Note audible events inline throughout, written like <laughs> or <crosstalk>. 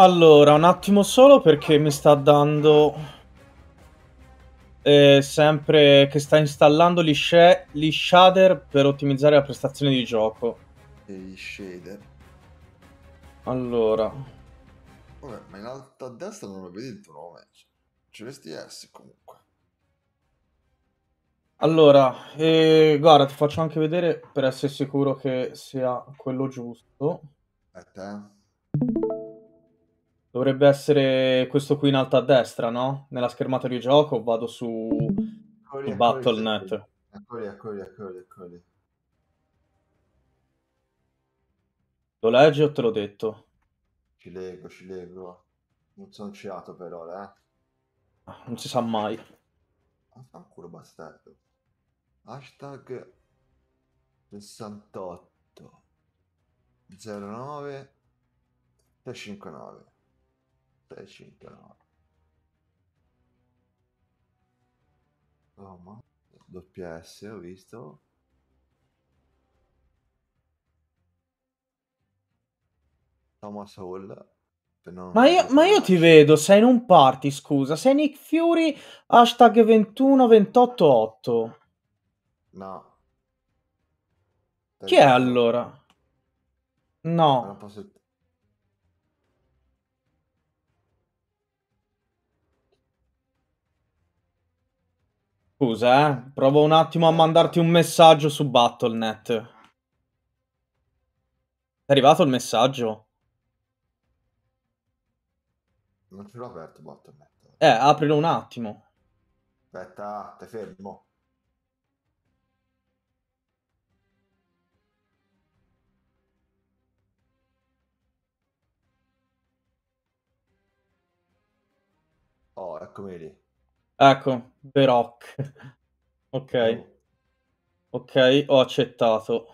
Allora, un attimo solo perché mi sta dando eh, sempre che sta installando gli, sh- gli shader per ottimizzare la prestazione di gioco. E gli shader. Allora, Vabbè, ma in alto a destra non lo vedi il tuo nome. C'è l'STS comunque. allora, eh, guarda, ti faccio anche vedere per essere sicuro che sia quello giusto. E te? Dovrebbe essere questo qui in alto a destra, no? Nella schermata di gioco vado su, Eccoli, Battle.net. Eccoli, eccoli, eccoli, eccoli. Lo leggi o te l'ho detto? Ci leggo, ci leggo. Non sono ciato per ora, eh. Non si sa mai. Ah, fa un culo bastardo. Hashtag 68 09 659 659 Oh, ma doppia S ho visto Thomas Hall non- Ma io, ma io ti vedo, sei in un party, scusa. Sei Nick Fury, hashtag 21288. no Chi è allora? Ma non No. Scusa, eh. Provo un attimo a mandarti un messaggio su Battle.net. È arrivato il messaggio? non ce l'ho aperto Battle.net Eh, aprilo un attimo. aspetta te fermo oh eccomi lì Ecco, The Rock. <laughs> Ok, Oh, ok, ho accettato.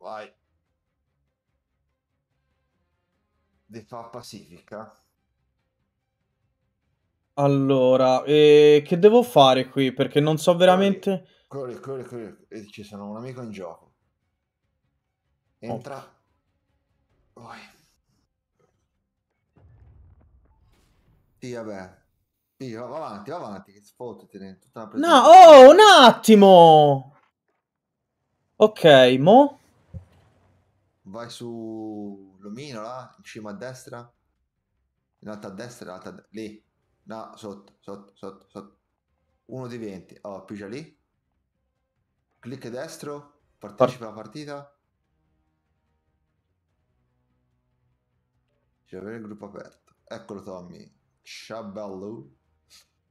vai. Di fa Pacifica. Allora, eh, che devo fare qui? Perché non so veramente... corri corri corri. E ci sono un amico in gioco. Entra. Vai. Sì vabbè sì, va va avanti va avanti che tutta la No, oh, un attimo! Ok, mo? vai su l'omino là in cima a destra in alto a destra in alto a lì no sotto sotto sotto sotto uno di 20 oh pigia lì clic destro partecipa alla partita C'è avere il gruppo aperto. Eccolo Tommy. Ciao bello.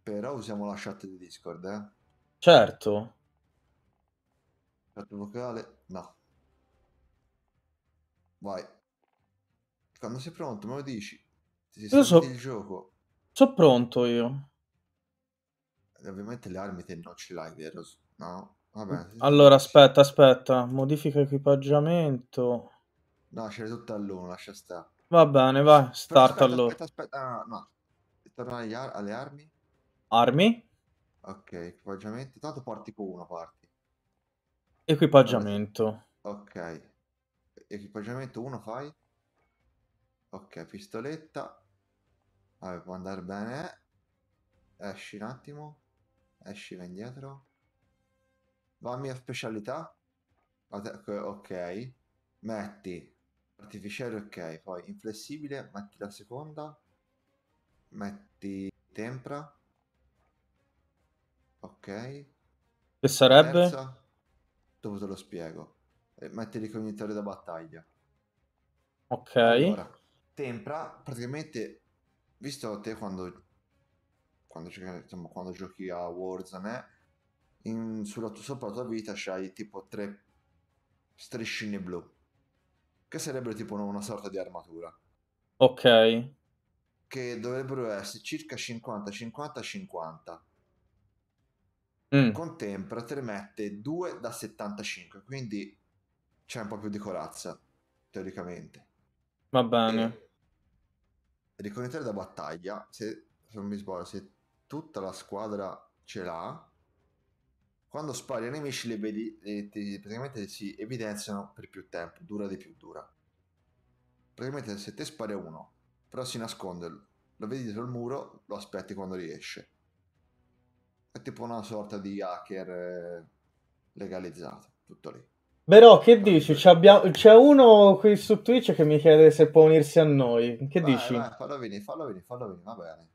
Però usiamo la chat di Discord, eh. Certo. Chat vocale? No. Vai. Quando sei pronto me lo dici. Ti Io senti so- il gioco. Sono pronto io. E ovviamente le armi te non ce l'hai, vero? No? Vabbè. Allora, aspetta, aspetta. Modifica equipaggiamento. No, ce l'hai tutte all'uno, lascia stare. Va bene, vai. Start aspetta, allora. aspetta, aspetta. Ah, no. Torna alle armi. Armi. Ok, equipaggiamenti. Tanto parti con uno, parti. Equipaggiamento. Ok. Equipaggiamento 1 fai. Ok, pistoletta. Vabbè, può andare bene. Esci un attimo. Esci, va indietro. Vammi a specialità. Ok. Metti. Artificiale, ok. Poi inflessibile, metti la seconda. Metti tempra. Ok. Che sarebbe? terza. Dopo te lo spiego. E metti il ricognitore da battaglia. Ok. Allora, tempra praticamente, visto te quando, quando, giochi, insomma, quando giochi a Warzone, eh, in- sulla tua, sopra la tua vita c'hai tipo tre striscine blu, che sarebbero tipo una, una sorta di armatura, Ok. che dovrebbero essere circa 50-50-50. Mm, Con tempra te ne mette 2 da 75, quindi c'è un po' più di corazza, teoricamente. va bene. E ricognitore da battaglia, se, se non mi sbaglio, se tutta la squadra ce l'ha, quando spari ai nemici li vedi e ti- praticamente si evidenziano per più tempo, dura di più, dura. praticamente se te spari a uno, però si nasconde, lo vedi dietro il muro, lo aspetti quando riesce. È tipo una sorta di hacker eh, legalizzato, tutto lì. Però che dici? C'è, abbia- c'è uno qui su Twitch che mi chiede se può unirsi a noi. Che Vai, dici? vai, fallo venire, fallo venire, fallo venire, va bene.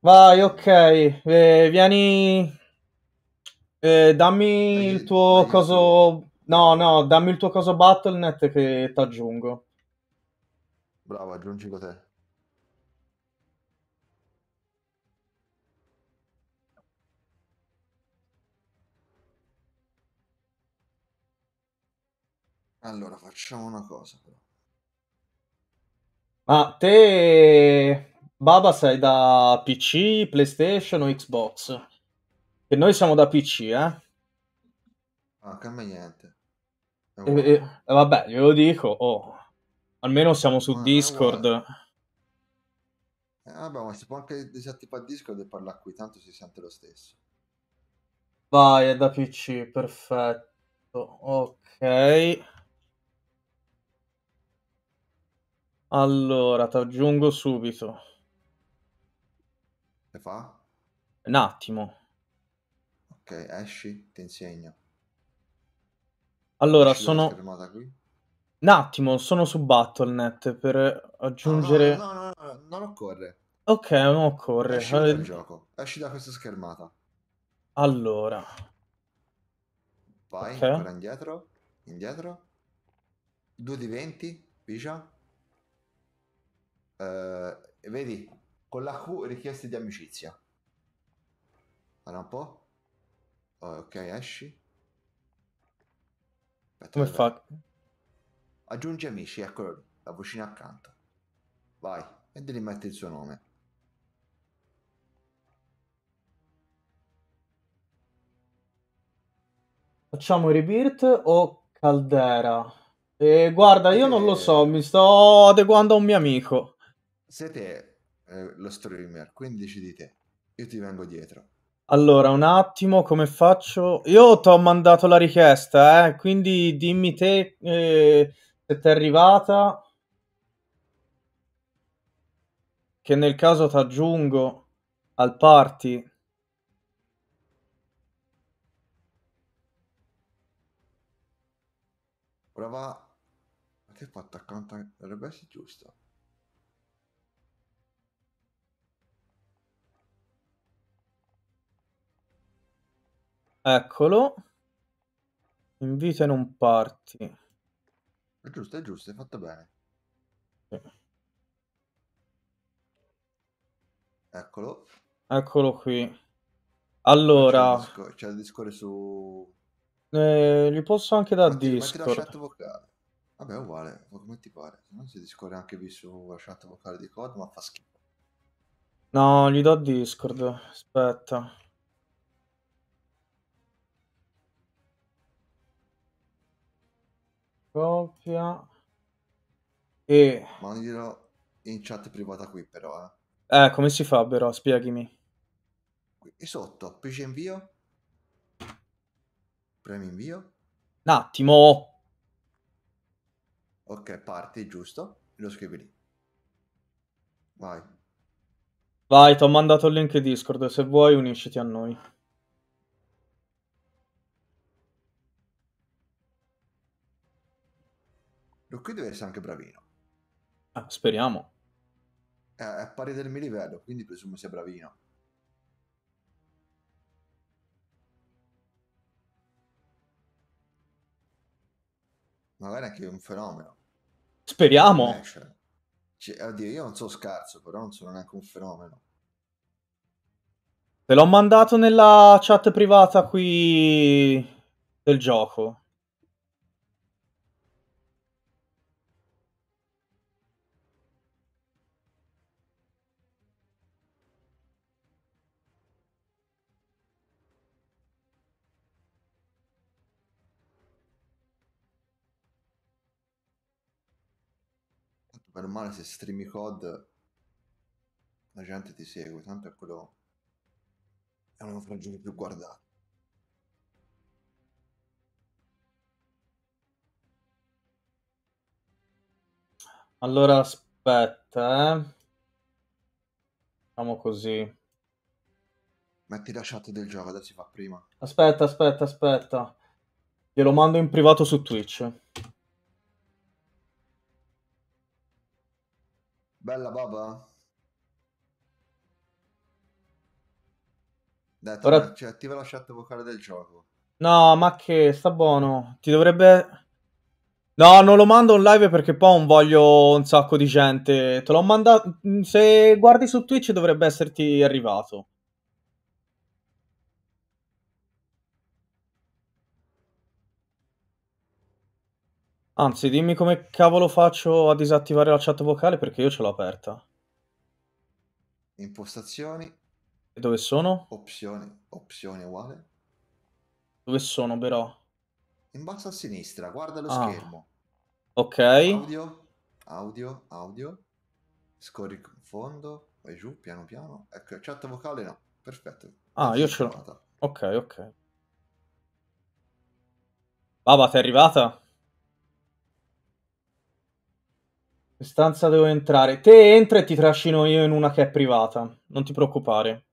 Vai, ok. Eh, vieni. Eh, dammi Dagli- il tuo il coso. No, no, dammi il tuo coso Battle.net che ti aggiungo. Bravo, aggiungilo te. Allora, facciamo una cosa però. Ma te, Baba, sei da PC, PlayStation o Xbox? Che noi siamo da PC, eh? Ah, cambia niente. E, e- e vabbè, glielo dico. Oh, almeno siamo su è Discord. Eh, vabbè, ma si può anche disattivare Discord e parlare qui, tanto si sente lo stesso. Vai, è da PC, perfetto. Ok. Allora, ti aggiungo subito. Che fa? Un attimo. Ok, esci, ti insegno. Allora, Esci dalla sono... schermata qui. Un attimo, sono su Battle.net per No, no, aggiungere... no, no, no, no, non occorre. Ok, non occorre. Esci dal Eh, gioco, esci da questa schermata. Allora, Vai, ok. ancora indietro, indietro. 2 di 20, pigia. Eh, e vedi, con la Q richieste di amicizia. Guarda un po'. Oh, ok, esci. Aspetta, Come fa? Aggiungi amici, eccolo lì, la vocina accanto. Vai, e devi mettere il suo nome. Facciamo Rebirth o Caldera? E guarda, io non lo so, Siete, mi sto adeguando a un mio amico. Siete eh, lo streamer, quindi decidi te. Io ti vengo dietro. Allora, un attimo, come faccio? Io ti ho mandato la richiesta, eh, quindi dimmi te eh, se ti è arrivata, che nel caso ti aggiungo al party. Prova... Ma te fatto accanto... Dovrebbe essere giusto. Eccolo, invita in un party. È giusto, è giusto, hai fatto bene. Sì. Eccolo. Eccolo qui. Poi c'è il Allora, c'è il discorso su... eh, gli posso anche da Metti, metti la Discord. chat vocale. Vabbè, è uguale, come ti pare. Se no si discorre anche qui sulla chat vocale di COD, ma fa schifo. No, gli do Discord. Aspetta. Copia. E... Mandiglielo in chat privata qui però, eh. Eh, come si fa però? Spiegami. Qui. Sotto, appiccia invio. Premi invio. Un attimo. Ok, parti, giusto. Lo scrivi lì. Vai. Vai, ti ho mandato il link Discord. Se vuoi, unisciti a noi. Qui deve essere anche bravino. Ah, speriamo. È, è pari del mio livello, quindi presumo sia bravino. Magari anche un fenomeno. Speriamo. Eh, cioè. Cioè, oddio, io non so scarso, però non sono neanche un fenomeno. Te l'ho mandato nella chat privata qui del gioco. Male se streami COD la gente ti segue, tanto è quello è uno fra i giochi più guardati. Allora aspetta, eh. Facciamo così. Metti la chat del gioco, adesso si fa prima. Aspetta, aspetta, aspetta. Glielo mando in privato su Twitch. Bella baba? Dai, Ora- cioè, attiva la chat vocale del gioco. No, ma che sta buono. Ti dovrebbe. No, non lo mando in live perché poi non voglio un sacco di gente. Te l'ho mandato. Se guardi su Twitch dovrebbe esserti arrivato. Anzi, dimmi come cavolo faccio a disattivare la chat vocale perché io ce l'ho aperta. Impostazioni, E dove sono? opzioni, opzioni uguale. Dove sono, però? In basso a sinistra, guarda lo Ah. schermo. Ok. Audio, audio, audio. Scorri in fondo, vai giù, piano piano. Ecco, chat vocale no. Perfetto. Ah, io ce l'ho. Ok, ok. Baba, ti è arrivata? Stanza devo entrare. Te entra e ti trascino io in una che è privata. Non ti preoccupare.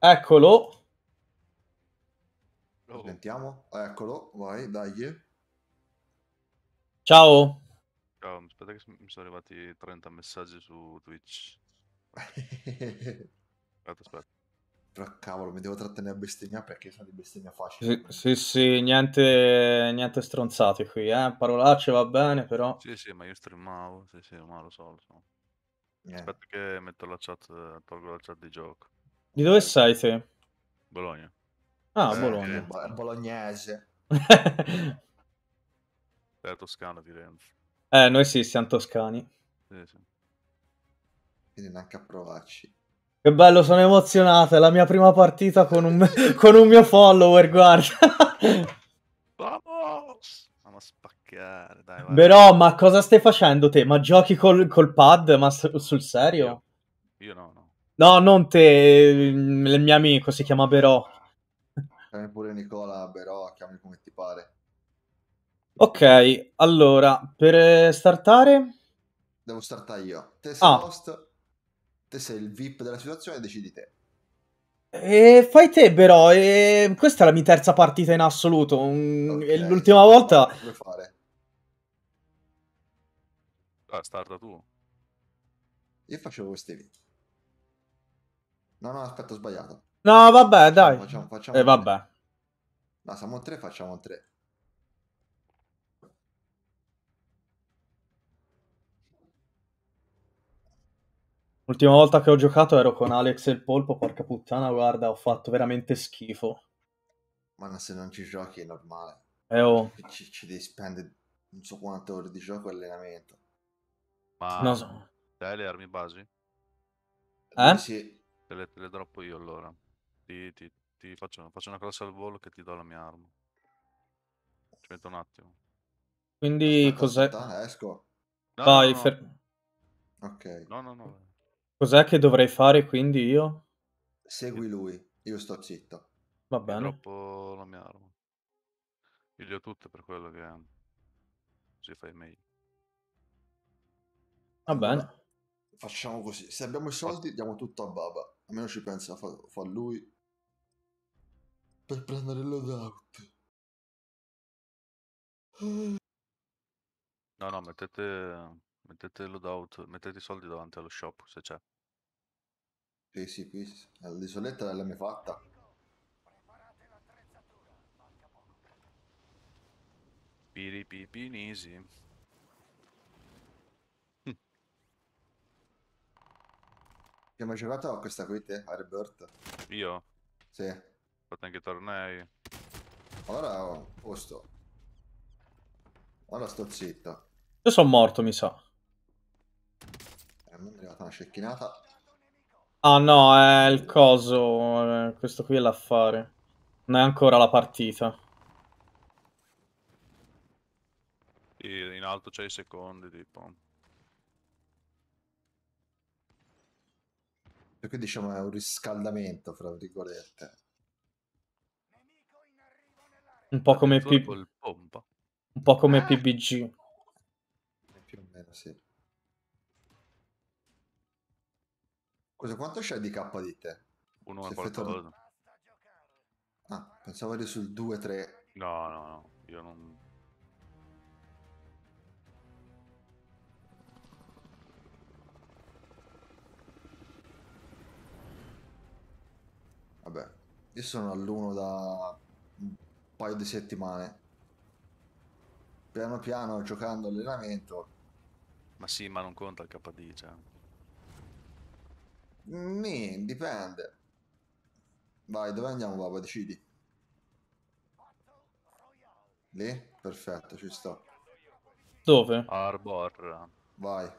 Eccolo. Oh, Sentiamo. Eccolo, vai, dai. Ciao. ciao, aspetta che mi sono arrivati 30 messaggi su Twitch. <laughs> Aspetta, aspetta. Però cavolo, mi devo trattenere a bestemmia perché sono di bestemmia facile. Sì, sì, sì, niente, niente stronzate qui, eh. Parolacce va bene, però. Sì, sì, ma io streamavo, sì, sì, ma lo so, lo so. Niente. Aspetta che metto la chat, eh, tolgo la chat di gioco. Di dove sei te? Bologna. Ah, Eh, Bologna. bo- bolognese. <laughs> È toscano, Firenze. eh, noi sì, siamo toscani. Sì, sì. Quindi neanche a provarci. Che bello, sono emozionato. È la mia prima partita con un, <laughs> con un mio follower, guarda. Vamos! Andiamo a spaccare, dai, vai. Però, ma cosa stai facendo te? Ma giochi col, col pad? Ma sul serio? Io no, no. No, non te, il mio amico si chiama Berò. Chiami pure Nicola, però chiami come ti pare. Ok, allora, per eh, startare... Devo startare io. Te sei Ah. host, te sei il VIP della situazione, decidi te. E fai te, però. E questa è la mia terza partita in assoluto. Mm, Ok, e l'ultima volta. Vuoi fare? Ah, starta tu. Io facevo video. No, no, aspetta, ho sbagliato. No, vabbè, dai. Facciamo, facciamo E tre. vabbè. No, siamo tre, facciamo tre. L'ultima volta che ho giocato ero con Alex e il polpo. Porca puttana, guarda, ho fatto veramente schifo. Ma se non ci giochi è normale. E oh, Ci, ci devi spendere non so quante ore di gioco e allenamento. Ma non so. dai le armi basi? Eh? Sì, Te le, te le droppo io allora. Ti, ti- ti faccio, faccio una classe al volo che ti do la mia arma. Ci metto un attimo. Quindi aspetta, cos'è? aspetta, esco. No, Vai, no, no, fer- Ok, no, no, no. Cos'è che dovrei fare quindi io? segui lui, io sto zitto. Va bene. droppo la mia arma. Io le ho tutte per quello che così fai meglio. Va Allora, bene. Facciamo così, se abbiamo i soldi diamo tutto a Baba. Almeno ci pensa, fa, fa lui. Per prendere il loadout. No, no, mettete, mettete il loadout, mettete i soldi davanti allo shop se c'è. Sì, sì, qui. L'isoletta l'abbiamo fatta. Piripipinisi. Che mai giocato a questa qui te, Airbird? Io? Sì. Ho fatto anche tornei. Allora ho posto. Ora sto zitto. Io sono morto, mi sa. Eh, me è arrivata una cecchinata. Ah no, è il coso. eh, Questo qui è l'affare. Non è ancora la partita. Sì, in alto c'hai i secondi, tipo. E qui diciamo è un riscaldamento, fra virgolette. Un po' come, P- un po' come Ah. PBG. Più o meno, sì. Cosa, quanto c'è di K di te? Uno Si e è effettuato- qualcosa. Ah, pensavo eri sul 2-3. No, no, no. Io non... Vabbè, io sono all'uno da un paio di settimane. Piano piano giocando allenamento. Ma sì, ma non conta il KD, cioè. Nì, dipende. Vai, dove andiamo, Baba? Decidi. Lì? Perfetto, ci sto. Dove? Arbor. Vai.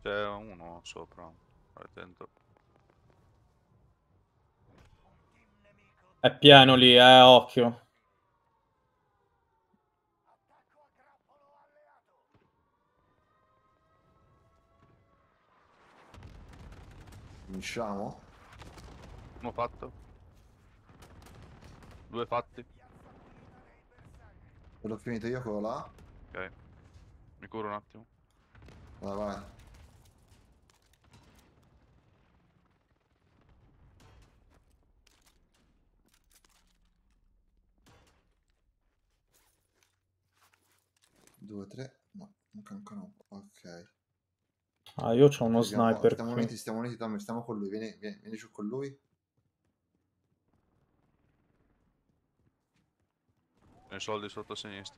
C'è uno sopra. Vai attento. È pieno lì, eh, occhio. Cominciamo? Uno fatto. Due fatti. L'ho finito io quello là. Ok. Mi curo un attimo. Vai, vai. Due, tre. No, manca ancora un po'. Ok. Ah, io ho uno Stiamo- sniper Stiamo qui. uniti, stiamo uniti, Tommy, stiamo con lui. Vieni, vieni, vieni giù con lui. Ho i soldi sotto a sinistra.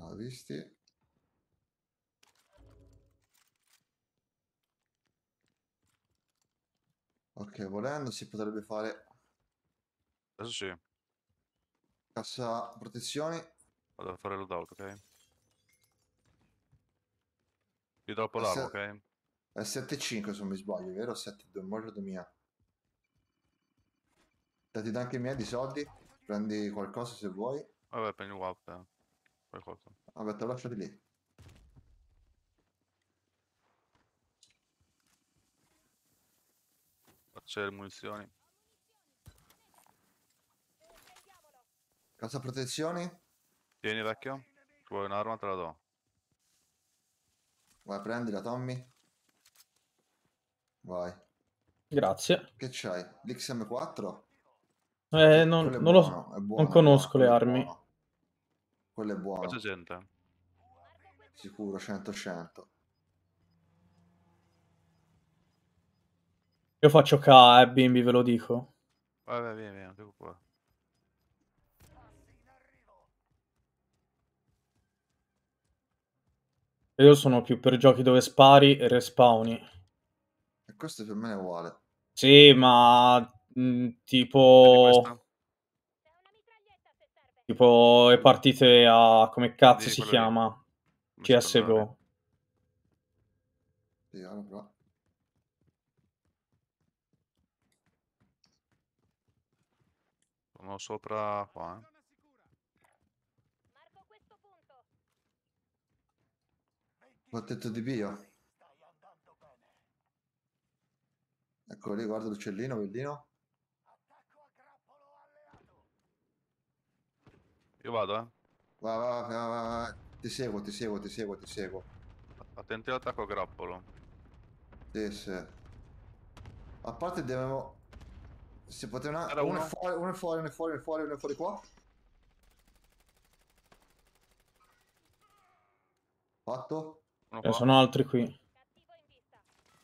Ah, visti? Ok, volendo si potrebbe fare Adesso sì. cassa protezioni. Vado a fare loadout, ok? Droppo Eh, l'arma, ok? È 7-5 se non mi sbaglio, vero? 7-2, morto mia. Dati anche i miei di soldi. Prendi qualcosa se vuoi. Vabbè, prendi un WAP. eh. Qualcosa. Vabbè, te lo lascio di lì. C'è le munizioni. Cassa protezioni. Tieni, vecchio. Se vuoi un'arma te la do. Vai, prendila, Tommy. Vai. Grazie. Che c'hai? L'XM4? Eh, non, non lo buono, è buono, non conosco le armi. buono. Quello è buono, Qua c'è gente. sicuro, 100-100. Io faccio K, eh, bimbi, ve lo dico. Vai, vieni, vieni, tengo qua. Io sono più per giochi dove spari e respawni. E questo per me è uguale. Sì, ma mh, Prendi tipo... Tipo le partite a... come cazzo Prendi si chiama? CSGO. Sì, ora Sono sopra qua, eh. Ho tetto di bio. Eccolo lì, guarda l'uccellino, bellino. Io vado, eh. Vai, vai, vai, vai, vai, vai. Ti seguo, ti seguo, ti seguo, ti seguo. Attenti all'attacco a grappolo. Sì, sì. A parte dobbiamo... Si poteva... Era Uno è uno? fuori, uno è fuori, uno è fuori, uno è fuori, uno è fuori qua. Fatto? Uno qua. sono altri qui.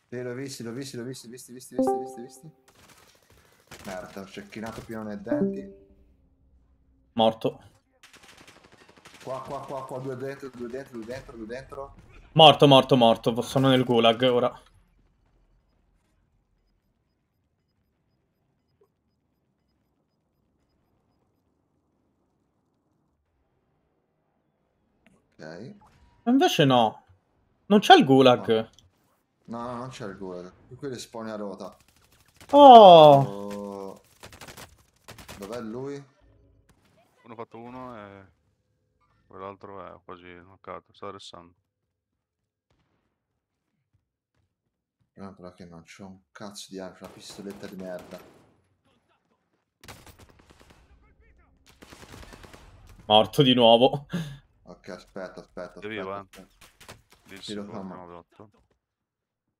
Sì, l'ho visti, l'ho visti, l'ho visti, visti, visti, visti, visti, visti. Merda, ho cecchinato pieno nei denti. Morto. Qua, qua, qua, qua, due dentro, due dentro, due dentro, due dentro. Morto, morto, morto. Sono nel gulag ora. Ok. Invece no. Non c'è il gulag. No, no, non c'è il gulag. Quello è spawn a rota. Oh! Oh. Dov'è lui? Uno ha fatto uno e quell'altro è quasi knoccato, sta restando. No, però che non c'ho un cazzo di arma, una pistoletta di merda. Morto di nuovo. Ok, aspetta, aspetta, È vivo, aspetta. eh? Sì, lo rotto.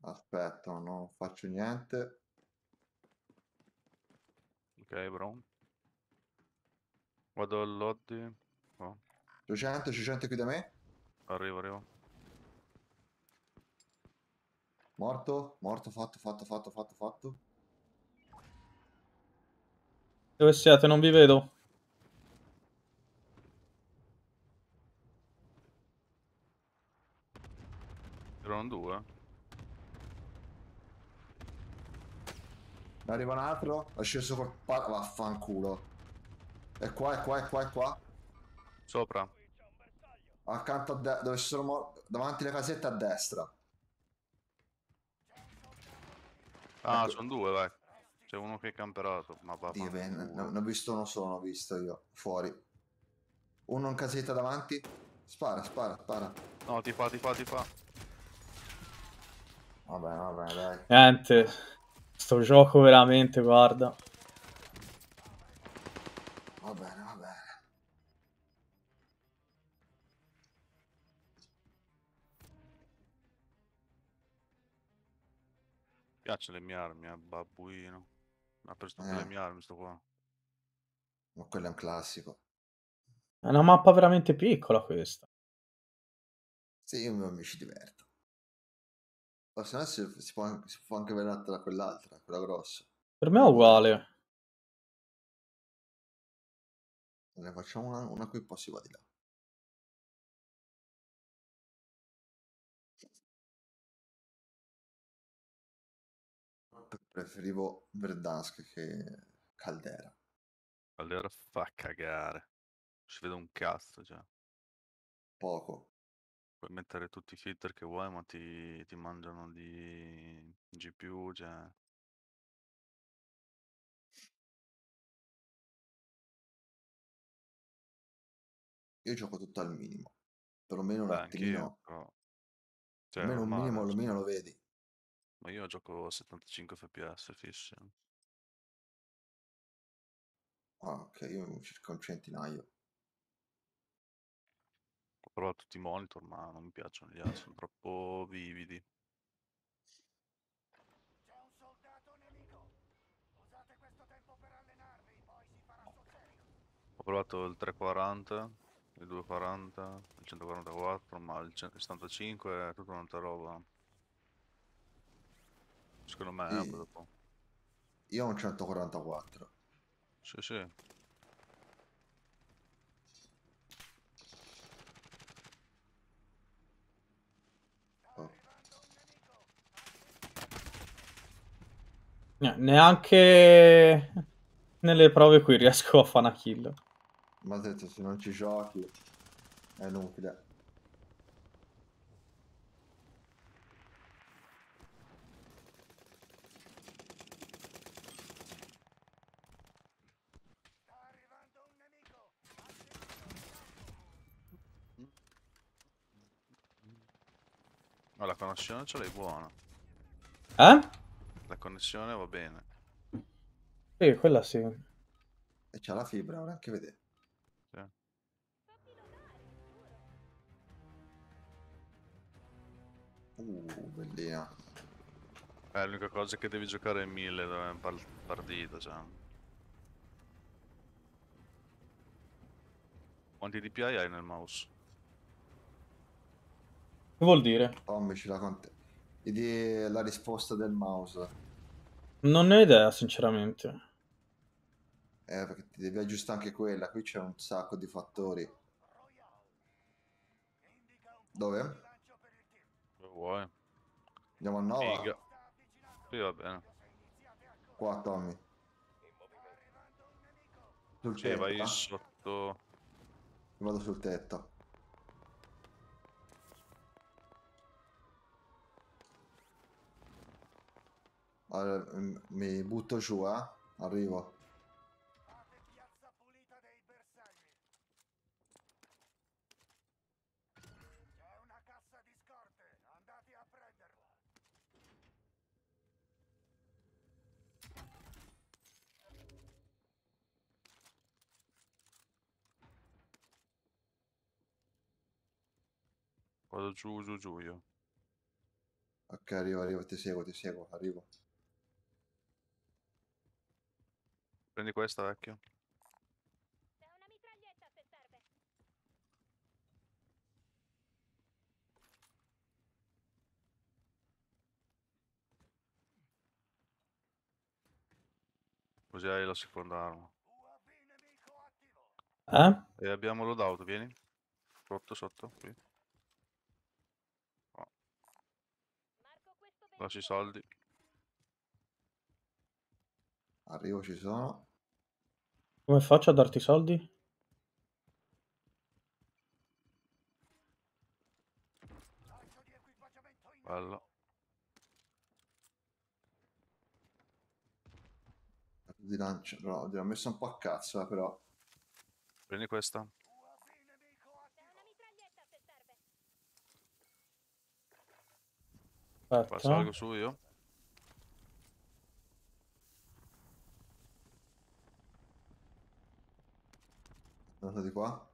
Aspetta, non faccio niente. Ok, bro. Vado al lobby. Oh, 200, 600 qui da me. arrivo, arrivo. Morto, morto, fatto, fatto, fatto, fatto, fatto. Dove siete? Non vi vedo. Erano due. Ne arriva un altro. È sceso col pa- Vaffanculo. È qua, è qua, è qua, è qua. Sopra. Accanto a destra. Dove sono Davanti alle casette a destra. Ah, Ecco. sono due, vai. C'è uno che è camperato. Ma va. Ne ho visto uno solo, ho visto io. Fuori. Uno in casetta davanti. Spara, spara, spara. No, ti fa, ti fa, ti fa. Vabbè, vabbè, dai. Niente. Sto gioco veramente, guarda. Va bene, va bene. Piace le mie armi, eh, babbuino. Ha preso tutte Eh. le mie armi, sto qua. Ma quello è un classico. È una mappa veramente piccola questa. Sì, io mi ci diverto. Ma se no si, si può, anche- si può anche vedere da quell'altra, quella grossa. Per me è uguale. Ne facciamo una, una qui, poi si va di là. Pre- Preferivo Verdansk che Caldera. Allora fa cagare. Si vede un cazzo, cioè. Poco. Puoi mettere tutti i filter che vuoi, ma ti, ti mangiano di GPU, cioè. Io gioco tutto al minimo. Perlomeno un Beh, anch'io, attimino. però. Cioè, Almeno un minimo, cioè. almeno lo vedi. Ma io gioco a 75 fps fissi. Ah, ok, io circa un centinaio. Ho provato tutti i monitor, ma non mi piacciono gli altri, sono troppo vividi. Ho provato il 340, il 240, il 144, ma il 75 è tutta un'altra roba. Secondo me, Sì. poi dopo. Io ho un 144. Sì, sì. Neanche nelle prove qui riesco a fare una kill. Ma detto, se non ci giochi è inutile. Ma la connessione ce l'hai buona. Eh? La connessione va bene. Sì, quella sì. E c'ha la fibra, ora anche vedere. Sì. Uh, bellina. Eh, l'unica cosa è che devi giocare in 1000 da- par- partita, cioè. Quanti DPI hai nel mouse? Che vuol dire? Tommy ce l'ha con te. Vedi la risposta del mouse. Non ne ho idea, sinceramente. Eh, perché ti devi aggiustare anche quella. Qui c'è un sacco di fattori. Dove? Dove vuoi? Andiamo a Nova? Figa. Sì, va bene. Qua, Tommy. Sul Sì, tetto. vai sotto. Vado sul tetto. Allora, m- mi butto giù, eh? Arrivo. Vado giù, giù, giù io. Ok, arrivo, arrivo, ti seguo, ti seguo, arrivo. Prendi questa, vecchio. C'è una mitraglietta se serve. Così hai la seconda arma. UAV nemico attivo. Eh? E abbiamo loadout, vieni. Sotto, sotto, qui. Questo Lasci i soldi. Arrivo, ci sono. Come faccio a darti i soldi? Bello. Di lancio, no, l'ho messo un po' a cazzo, eh, però. Prendi questa. Aspetta. salgo su io. Andato di qua.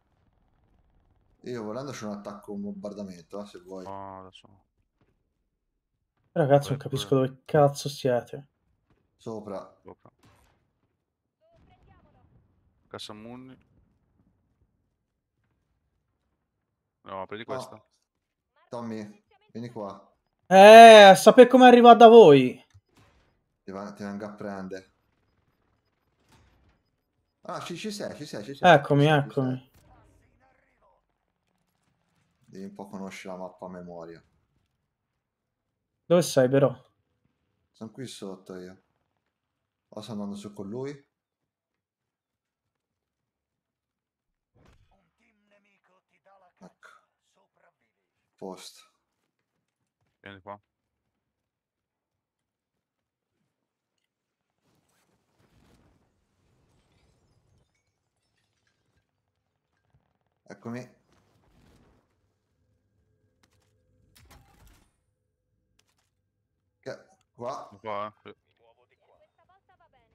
Io volendo c'è un attacco, un bombardamento, eh, se vuoi. Oh, adesso. Ragazzi, non capisco dove cazzo siete. Sopra. Sopra. Su, prendiamolo. Cassa muni. No, prendi No. questa. Tommy, vieni qua. Eh, sapete come arrivare da voi? Ti, va- ti vengo a prendere. Ah, ci, ci sei, ci sei, ci sei. Eccomi, ci sei, ci eccomi. sei. Devi un po' conoscere la mappa a memoria. Dove sei, però? Sono qui sotto io. O sto andando su con lui? Un team nemico ti dà la Ecco, posto. Vieni qua. Eccomi. Che- Qua. Qua, eh. Sì. Questa volta va bene.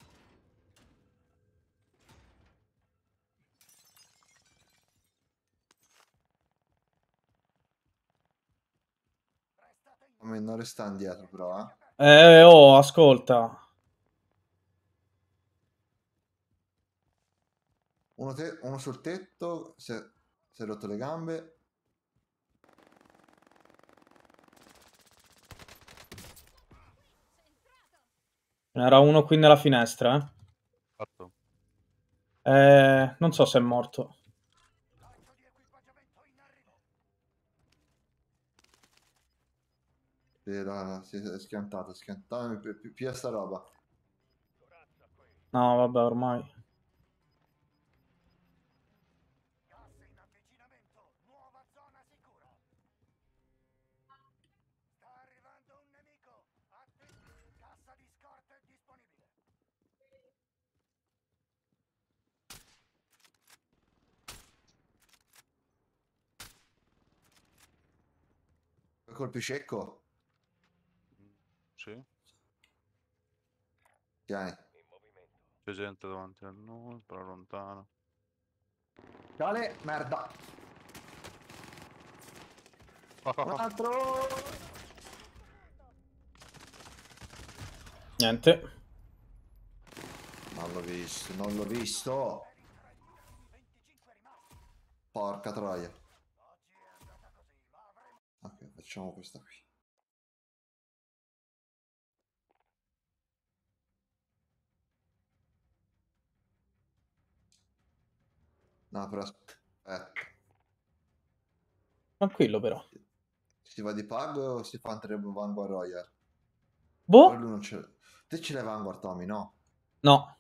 Restate in Come non resta indietro però, eh. Eh, oh, ascolta. Uno, te- uno sul tetto, è, si è rotto le gambe. Ce n'era uno qui nella finestra, eh. Fatto. Eh, non so se è morto. là, si è schiantato, schiantato. Pi- pi- Pia sta roba. No, vabbè, ormai. Colpi cieco. Sì. Tieni. C'è gente davanti a noi, però lontano. Cale, merda. Un altro. Niente. Non l'ho visto, non l'ho visto. 25 rimasti. Porca troia. Facciamo questa qui. No, però aspetta. Tranquillo, però. Si va di pug o si fa entrare Vanguard Royal? Però Boh? lui non ce Te ce l'hai Vanguard, Tommy, no? No.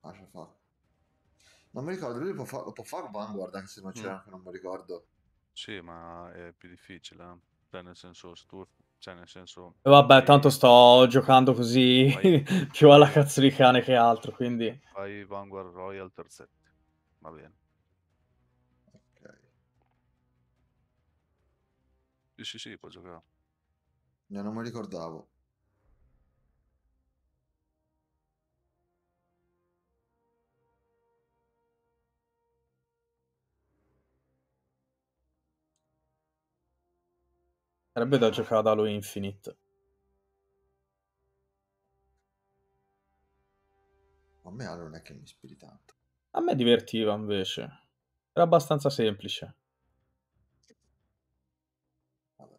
Ah, ce la fa. Non mi ricordo, lui può, fa- può fare Vanguard anche se non c'era, Mm. anche non mi ricordo. Sì, ma è più difficile. eh. Cioè, nel senso, se tu Cioè, nel senso... E vabbè, tanto sto giocando così Vai. <laughs> più alla cazzo di cane che altro, quindi... Fai Vanguard Royal terzetto. Va bene. Ok. Sì, sì, sì, puoi giocare. Io non mi ricordavo. Sarebbe da giocare ad Halo Infinite. A me Halo non è che mi ispiri tanto. A me divertiva invece. Era abbastanza semplice. Vabbè.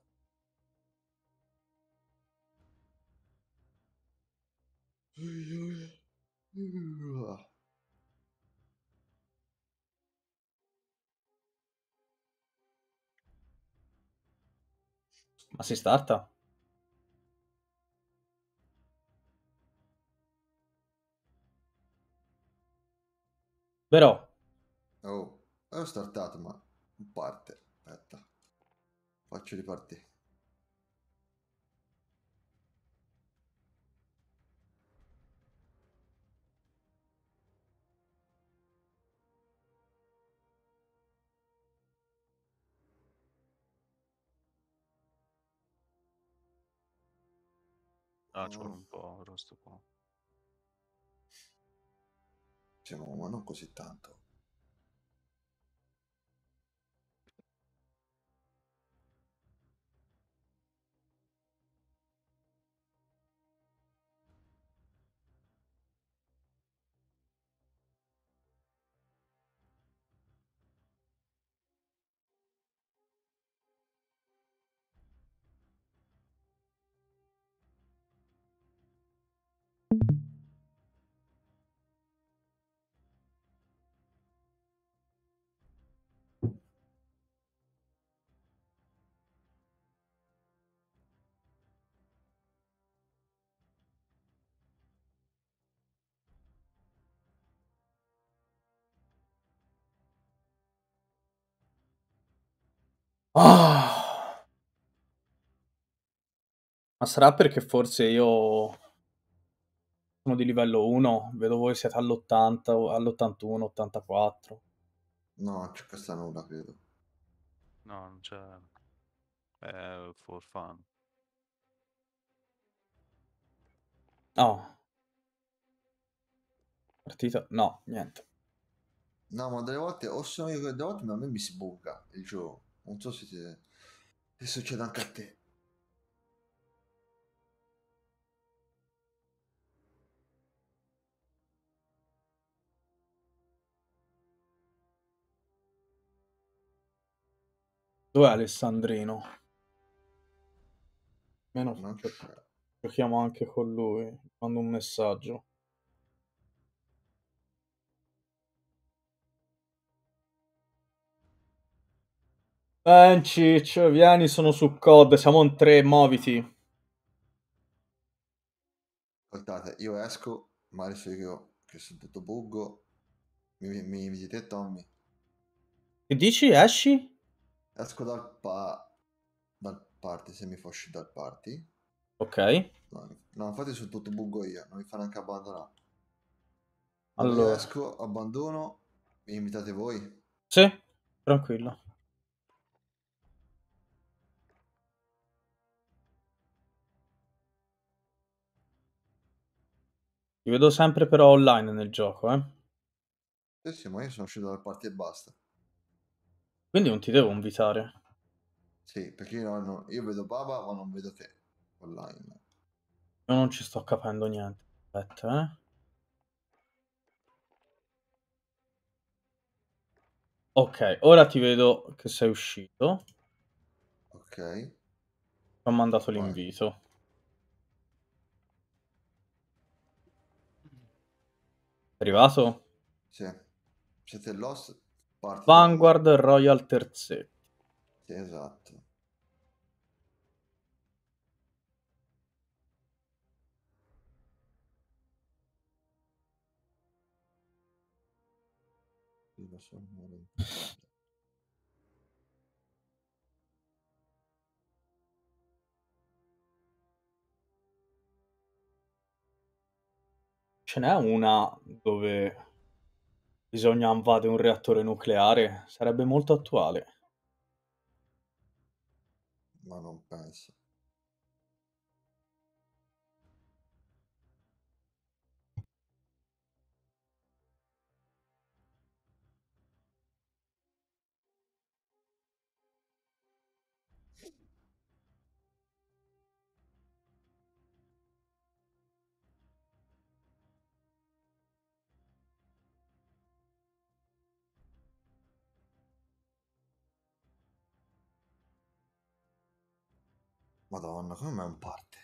Ma si starta? Però, Oh, ho startato, ma non parte. Aspetta. Faccio ripartire. Ah, ci vuole Oh. un po', però sto qua. Sì, ma ma non così tanto. Ah. Ma sarà perché forse io sono di livello 1, vedo voi siete all'80, o all'81, 84. No, non c'è questa nulla, credo. No, non c'è... È for fun. No. Partita? No, niente. No, ma delle volte o sono io che delle volte a me mi si bugga il gioco. Non so se, ti- se succede anche a te. Dov'è Alessandrino? Meno Non c'è. giochiamo anche con lui. Mando un messaggio. Bencic, vieni, sono su COD, siamo in tre, muoviti. Ascoltate, io esco, ma adesso io che sono tutto buggo. Mi, mi inviti te, Tommy? Che dici? Esci? Esco dal, pa- dal party, se mi fa uscire dal party. Ok. No, no, infatti sono tutto buggo io, non mi fa neanche abbandonare. Allora, Allora. esco, abbandono, mi invitate voi. Sì, tranquillo. Ti vedo sempre però online nel gioco, eh. Sì, sì, ma io sono uscito dal party e basta. Quindi non ti devo invitare. Sì, perché io, non- io vedo Baba, ma non vedo te online. Io non ci sto capendo niente. Aspetta, eh. Ok, ora ti vedo che sei uscito. Ok, Ti ho mandato l'invito. È arrivato? sì. Siete lost? Party Vanguard di... Royal Terzetti. Sì, esatto. Ce n'è una dove bisogna invadere un reattore nucleare? Sarebbe molto attuale. Ma non penso. Madonna, come mai non parte?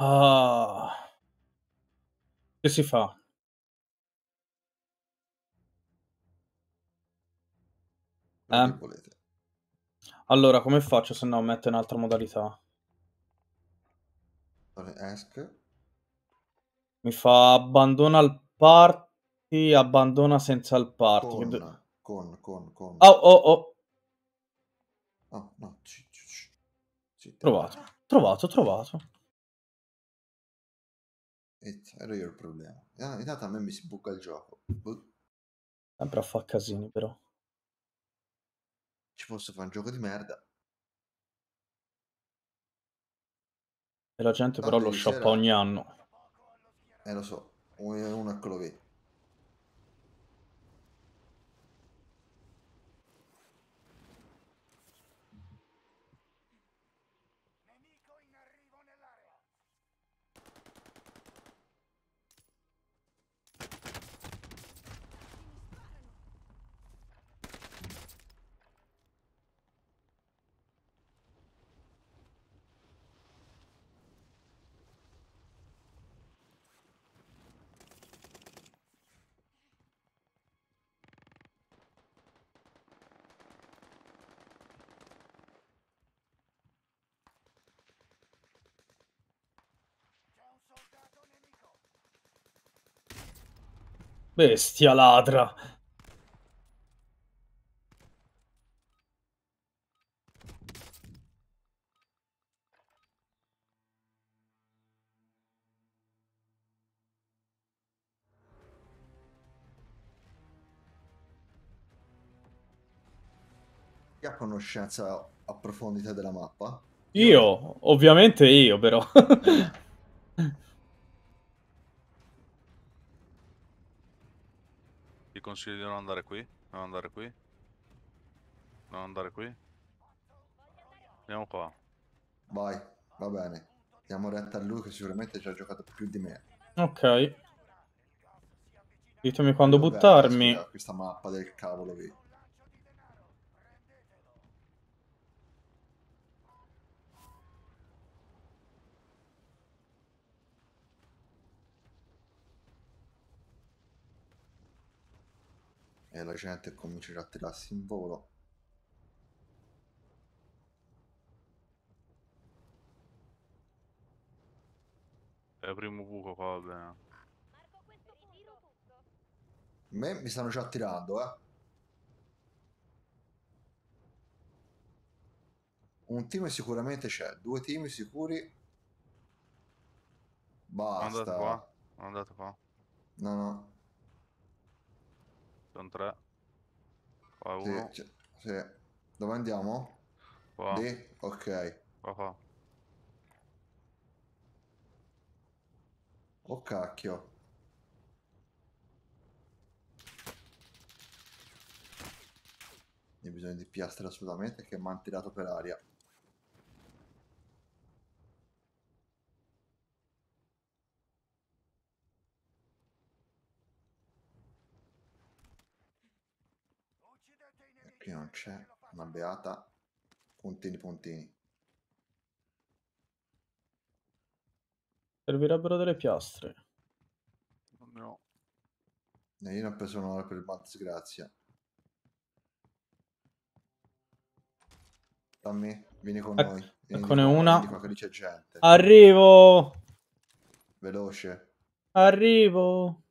Ah. Che si fa? Eh? volete. Allora, come faccio se no a mettere un'altra modalità? Esc. Mi fa abbandona il party, abbandona senza il party. Con, con, con, con. Oh, oh, oh. Oh, no. ci- ci. Zitta. Trovato, trovato, trovato. E ero io il problema. Ah, Intanto a me mi si buca il gioco. Boh, Sempre a fa casini, però. Ci posso fare un gioco di merda. E la gente però lo shoppa ogni anno. Eh, lo so. Uno uno eccolo Bestia ladra. Chi ha conoscenza approfondita della mappa? Io, ovviamente io, però. <laughs> Ti consiglio di non andare qui. Non andare qui. Non andare qui. Andiamo qua. Vai, va bene. Diamo retta a lui che sicuramente ci ha giocato più di me. ok. Ditemi quando Dov'è buttarmi. questa- Questa mappa del cavolo lì. E la gente comincerà a tirarsi in volo. È il primo buco qua, va bene. Mi stanno già tirando, eh. Un team sicuramente c'è, due team sicuri. Andate Basta. qua. Andate qua. No, no. Sono tre. Qua Sì, uno. c'è- sì. Dove andiamo? Qua. Lì? Ok. Qua qua. Oh cacchio. Ho bisogno di piastre assolutamente che mi hanno tirato per aria. Qui non c'è una beata. Puntini puntini. Servirebbero delle piastre. No. E io ne ho preso un'ora per il mal disgrazia. Dammi, vieni con Ec- noi. Vieni eccone qua, una. vieni qua che lì c'è gente. Arrivo! Veloce. Arrivo!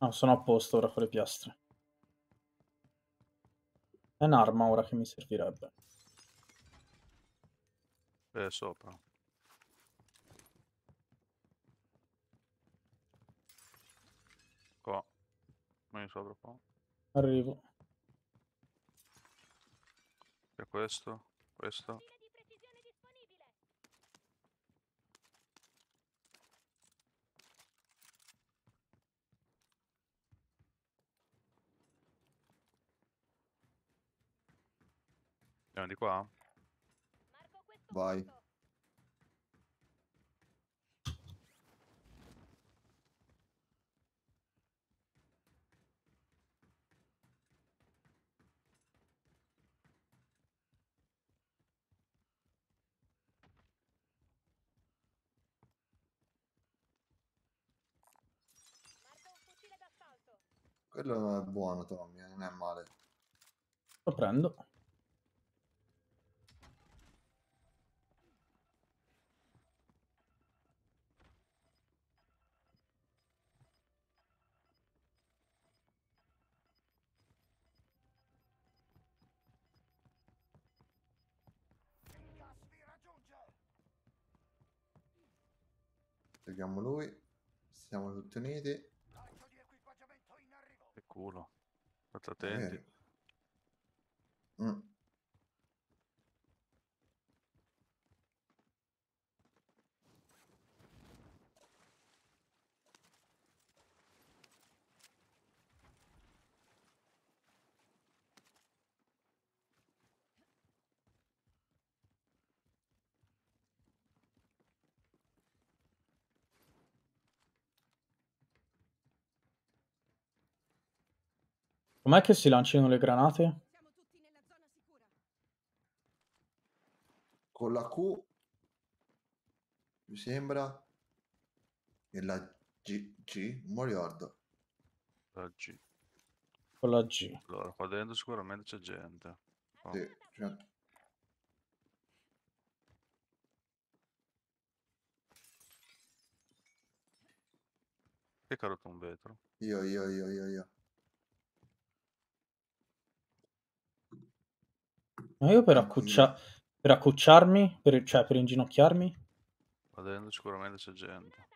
No, sono a posto ora con le piastre. È un'arma ora che mi servirebbe. Eh, sopra. Qua. Vieni sopra qua. Arrivo. E questo. Questo. Missile di precisione disponibile. Andiamo di qua? Marco questo Vai. Quello non è buono, Tommy, non è male. Lo prendo. Seguiamo lui. Siamo tutti uniti. Che culo. State attenti. Mm. Com'è che si lanciano le granate? Siamo tutti nella zona sicura. Con la Q mi sembra e la G, G non ricordo. La G. Con la G. Allora, qua dentro sicuramente c'è gente. Qua. Sì, cioè, Che ha rotto un vetro? io, io, io, io, io. Ma io per, accuccia- per accucciarmi, per, cioè per inginocchiarmi, Qua dentro sicuramente c'è gente.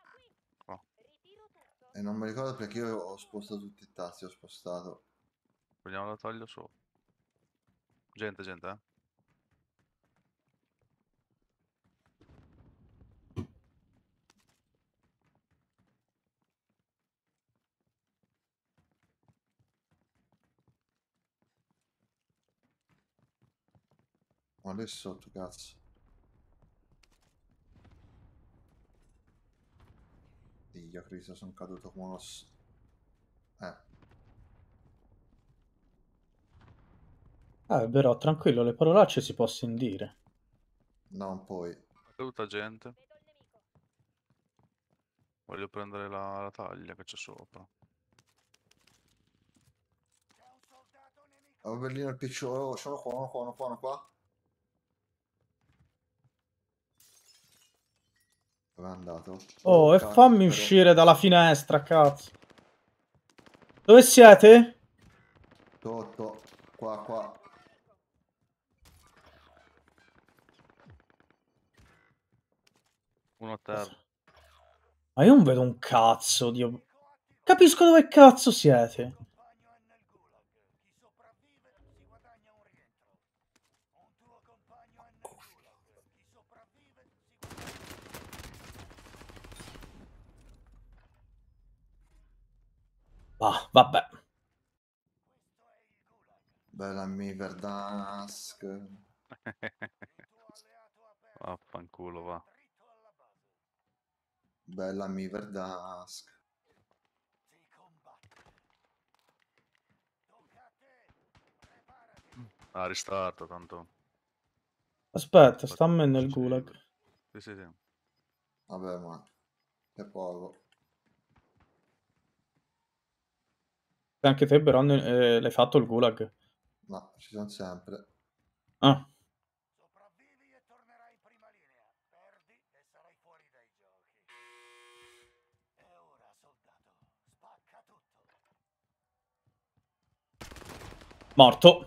Tutto. E non mi ricordo perché io ho spostato tutti i tasti, ho spostato. Prendiamo la taglia sopra. Gente, gente, eh. Ma è sotto, cazzo. Dio Cristo, sono caduto come uno... Eh, eh, però tranquillo, le parolacce si possono dire. non poi. È caduta gente. Voglio prendere la, la taglia che c'è sopra. C'è un soldato nemico! Oh, bellino il picciolo, sono qua, uno qua, uno qua, uno qua. Dove è andato? Oh, e cazzo, fammi però. uscire dalla finestra, cazzo. Dove siete? Sotto, qua, qua. Uno a terra. Ma io non vedo un cazzo, Dio. Capisco dove cazzo siete. compagno è nel gulag. Chi sopravvive si guadagna un rientro. Un tuo compagno è nel gulag. Chi sopravvive si guadagna Ah, vabbè. Questo è il gulag. Bella mi Verdansk. <laughs> Vaffanculo, va. Dritto alla base. Bella mi Verdansk. Ah, ristarto, tanto. Aspetta, sta a me nel gulag. Sì, sì, sì. Vabbè, ma è poco. Anche te, però, eh, l'hai fatto il gulag? No, ci sono sempre. Ah. Morto.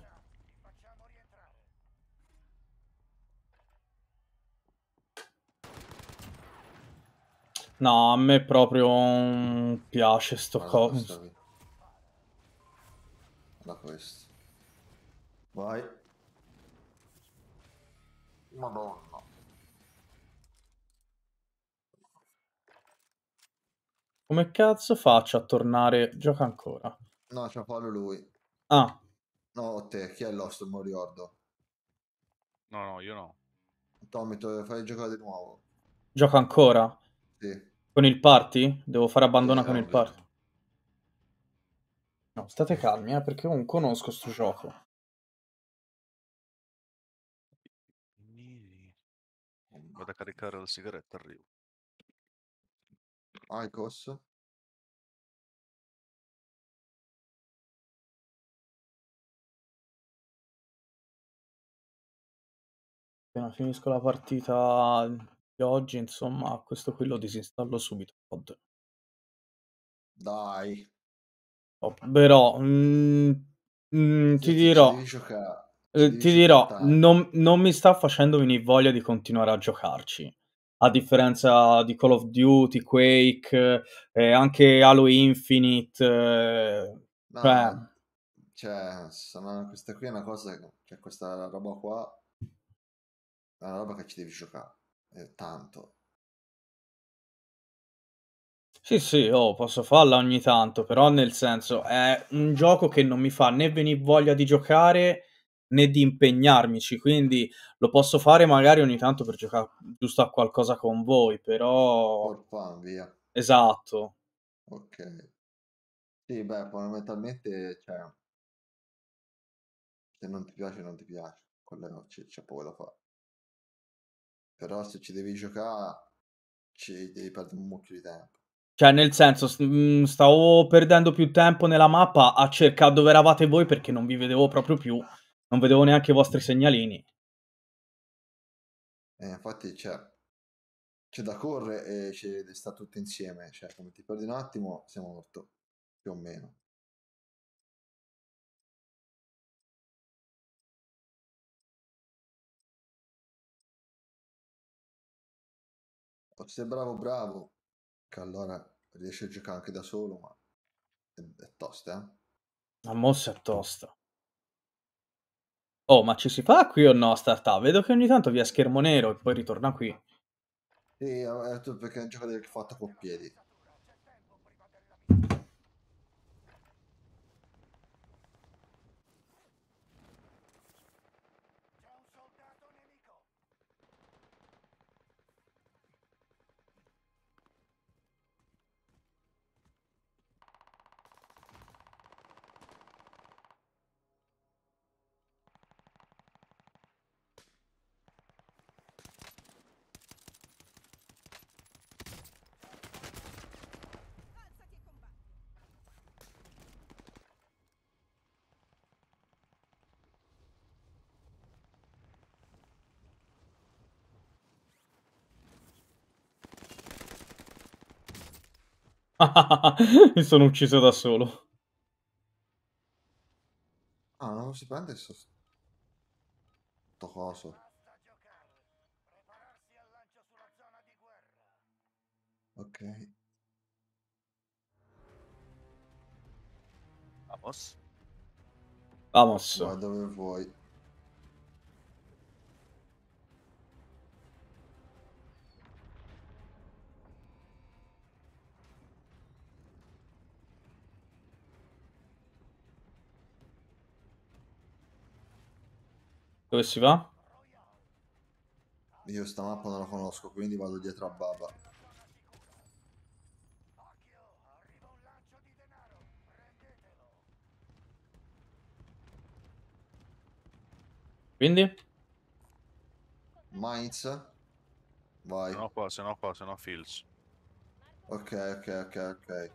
No, a me proprio piace sto coso. Guarda questo. Vai. Madonna. Come cazzo faccio a tornare? Gioca ancora. No, c'ha fallo lui. Ah, No, te, chi è l'host? Non ricordo. No, no, io no. Tommy, te fai giocare di nuovo. gioca ancora? Sì. Con il party? Devo fare abbandona Sì, con il party. No, state calmi, eh, perché non conosco sto gioco. Vado a caricare la sigaretta, arrivo. Icos. Appena finisco la partita di oggi, insomma, questo qui lo disinstallo subito. Dai. Oh, Però, mm, mm, Sì, ti ci dirò, eh, ti dirò, non, non mi sta facendo venire voglia di continuare a giocarci. A differenza di Call of Duty, Quake, eh, anche Halo Infinite, eh, No, cioè, cioè, sono- questa qui è una cosa, che- cioè questa roba qua è una roba che ci devi giocare. Tanto. Sì, sì, oh, posso farla ogni tanto, però nel senso è un gioco che non mi fa né venire voglia di giocare né di impegnarmici, quindi lo posso fare magari ogni tanto per giocare giusto a qualcosa con voi, però For fun, via. esatto. Ok. Sì, beh, fondamentalmente, cioè, se non ti piace, non ti piace. Quello c'è, c'è poco da fare. Però se ci devi giocare, ci devi perdere un mucchio di tempo. Cioè, nel senso, mm, stavo perdendo più tempo nella mappa a cercare dove eravate voi perché non vi vedevo proprio più, non vedevo neanche i vostri segnalini. E infatti c'è, c'è da correre e c'è stare tutti insieme. Cioè, come ti perdi un attimo, sei morto. Più o meno. O sei bravo bravo, che allora riesci a giocare anche da solo, ma è, è tosta, eh? La mossa è tosta. Oh, ma ci si fa qui o no, startup? Vedo che ogni tanto via schermo nero e poi ritorna qui. Sì, perché è un gioco fatto con piedi. Mi sono ucciso da solo. Ah, non si prende sto... sto coso. Basta giocare. Prepararsi al lancio sulla zona di guerra. Ok. Vamos. Vamos. Vai dove vuoi. Dove si va? Io sta mappa non la conosco, quindi vado dietro a Baba. Occhio, arriva un lancio di denaro. Prendetelo. Quindi? Mainz. Vai. Se no qua, se no qua, se no Fields. Ok, ok, ok, ok.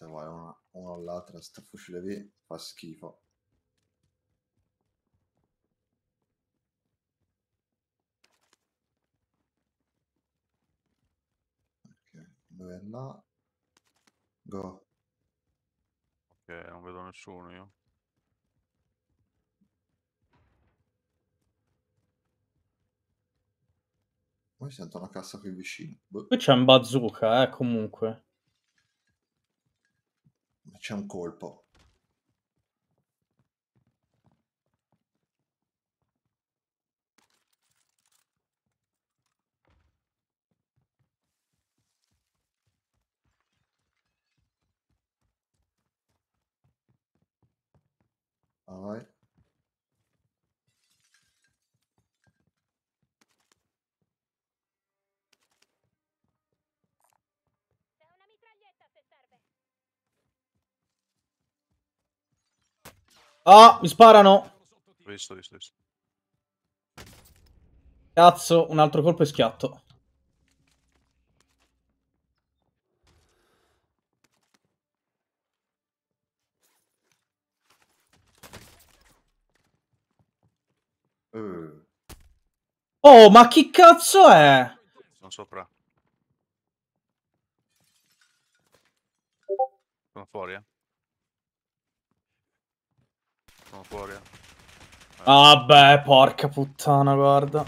Tanto vai una, uno all'altra, sto fucile lì fa schifo. Ok, dove è là? Go. Ok, non vedo nessuno io. Poi sento una cassa qui vicino. Boh, Qui c'è un bazooka, eh, comunque. C'è un colpo. Vai. C'è Ah, mi sparano! Visto, visto, visto. Cazzo, un altro colpo e schiatto. Eh, Oh, ma chi cazzo è? Sono sopra. Sono fuori, eh. Sono fuori, eh. Beh, porca puttana, guarda.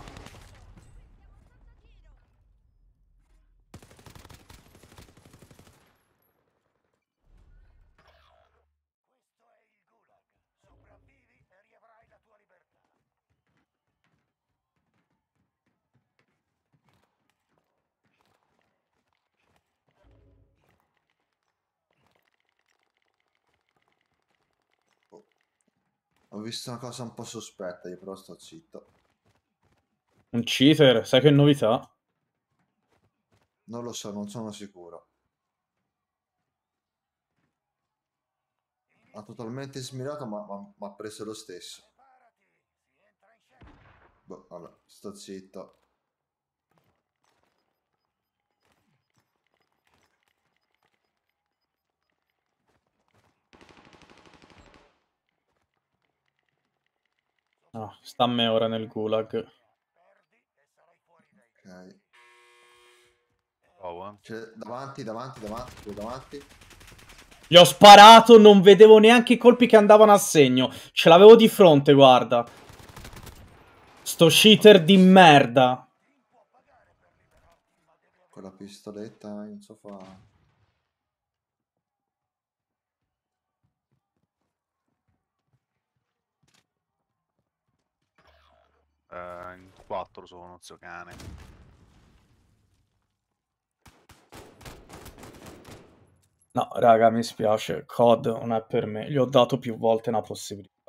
Visto una cosa un po' sospetta, io però sto zitto. Un cheater, sai che novità? Non lo so, non sono sicuro. Ha totalmente smirato, ma ha preso lo stesso. Boh, vabbè, sto zitto. Ah, sta a me ora nel gulag. Ok. Bravo, eh. C'è davanti, davanti, davanti, davanti. Gli ho sparato, non vedevo neanche i colpi che andavano a segno. Ce l'avevo di fronte, guarda. Sto cheater di merda. Con la pistoletta in sofà. Eh, in quattro sono, zio cane. No, raga, mi spiace. COD non è per me. Gli ho dato più volte una possibilità.